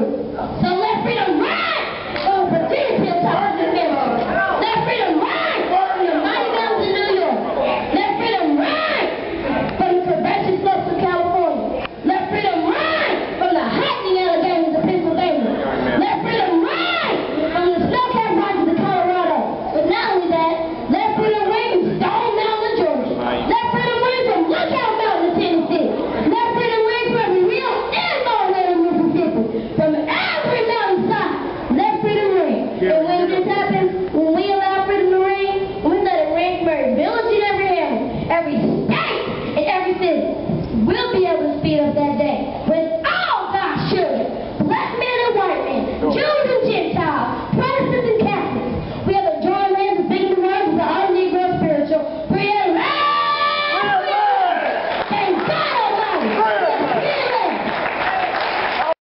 true. Some